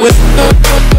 with